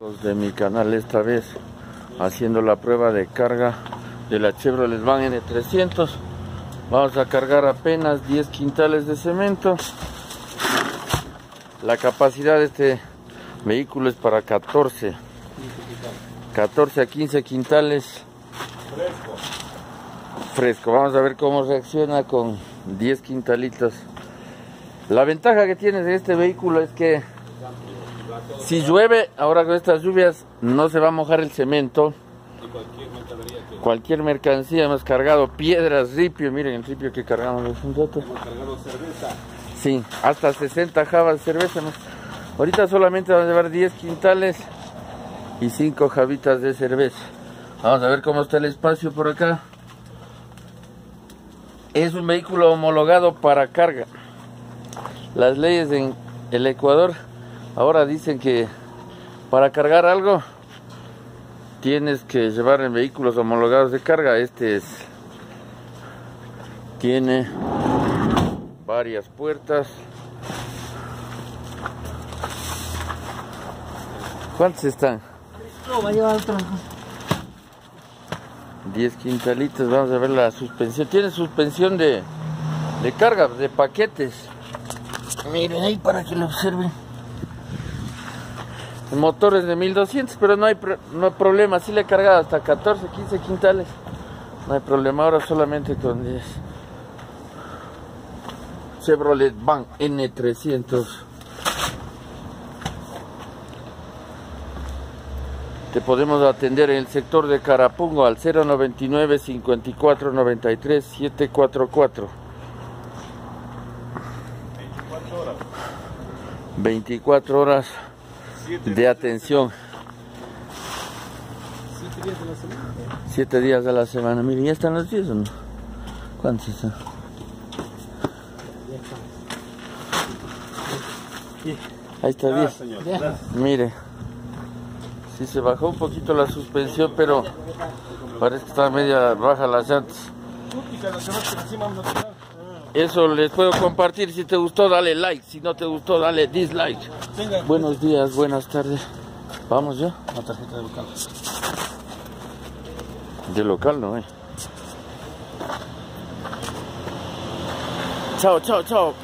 de mi canal esta vez haciendo la prueba de carga de la Chevrolet Van N300 vamos a cargar apenas 10 quintales de cemento. La capacidad de este vehículo es para 14 14 a 15 quintales. Fresco. fresco vamos a ver cómo reacciona con 10 quintalitos la ventaja que tiene de este vehículo es que si llueve, ahora con estas lluvias no se va a mojar el cemento. Cualquier mercancía hemos cargado, piedras, ripio, miren el ripio que cargamos hemos cargado cerveza. Sí, hasta 60 jabas de cerveza. Ahorita solamente vamos a llevar 10 quintales y 5 jabitas de cerveza. Vamos a ver cómo está el espacio por acá. Es un vehículo homologado para carga. Las leyes en el Ecuador ahora dicen que para cargar algo tienes que llevar en vehículos homologados de carga. Este es tiene varias puertas. ¿Cuántos están? No, va a llevar otro. 10 quintalitos, vamos a ver la suspensión. Tiene suspensión de, de carga, de paquetes. Miren ahí para que lo observen. El motor es de 1200, pero no hay, no hay problema. Sí le he cargado hasta 14, 15 quintales. No hay problema, ahora solamente con 10. Chevrolet Van N300. Te podemos atender en el sector de Carapungo al 099 54 93 744. 24 horas. 24 horas 7 de atención, 7 días de la semana. 7 días a la semana. Miren, ¿ya están los 10 o no? ¿Cuántos están? Ahí está 10. Ah, señor. Gracias. Mire, sí se bajó un poquito la suspensión, pero parece que está media baja las llantas. Eso les puedo compartir. Si te gustó, dale like. Si no te gustó, dale dislike. Tenga Buenos días, buenas tardes. Vamos ya. una tarjeta de local. De local no hay. Chao, chao, chao.